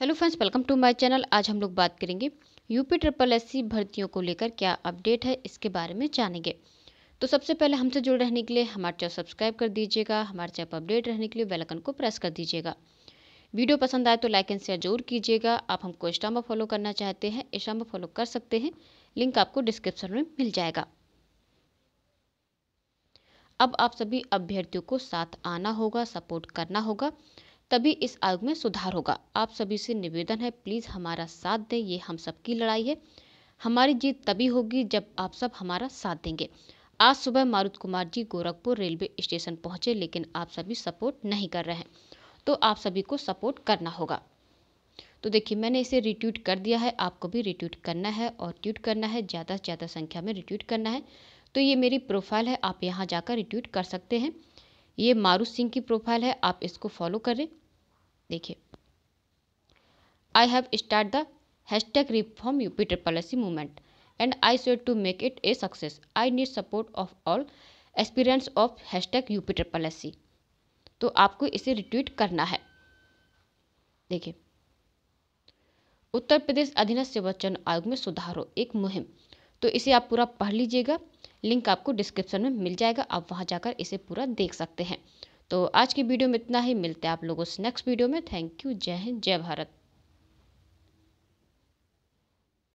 Hello friends, welcome to my channel. आज हम लोग बात करेंगे यूपी ट्रिपल एस भर्तियों को लेकर क्या अपडेट है, इसके बारे में जानेंगे। तो सबसे पहले हमसे जुड़े रहने के लिए हमारे चैनल सब्सक्राइब कर दीजिएगा, हमारे चैनल अपडेट रहने के लिए बेलकन को प्रेस कर दीजिएगा। वीडियो पसंद आए तो लाइक एंड शेयर ज़रूर कीजिएगा। आप हमको इंस्टा में फॉलो करना चाहते हैं इंस्टा में फॉलो कर सकते हैं। लिंक आपको डिस्क्रिप्शन में मिल जाएगा। अब आप सभी अभ्यर्थियों को साथ आना होगा, सपोर्ट करना होगा। तभी इस आयोग में सुधार होगा। आप सभी से निवेदन है, प्लीज़ हमारा साथ दें, ये हम सबकी लड़ाई है। हमारी जीत तभी होगी जब आप सब हमारा साथ देंगे। आज सुबह मारुत कुमार जी गोरखपुर रेलवे स्टेशन पहुँचे, लेकिन आप सभी सपोर्ट नहीं कर रहे हैं। तो आप सभी को सपोर्ट करना होगा। तो देखिए, मैंने इसे रिट्वीट कर दिया है, आपको भी रिट्वीट करना है और ट्वीट करना है, ज़्यादा से ज़्यादा संख्या में रिट्वीट करना है। तो ये मेरी प्रोफ़ाइल है, आप यहाँ जाकर रिट्वीट कर सकते हैं। ये मारुत सिंह की प्रोफ़ाइल है, आप इसको फॉलो करें। देखिए। I have start the hashtag reform UP triple S movement and I said to make it a success I need support of all experience of hashtag UP triple S तो आपको इसे retweet करना है। देखिए। उत्तर प्रदेश अधीनस्थ सेवा चयन आयोग में सुधार। एक मुहिम। तो इसे आप पूरा पढ़ लीजिएगा। लिंक आपको डिस्क्रिप्शन में मिल जाएगा। आप वहाँ जाकर इसे पूरा देख सकते हैं। तो आज की वीडियो में इतना ही। मिलते हैं आप लोगों से नेक्स्ट वीडियो में। Thank you. जय हिंद, जय भारत।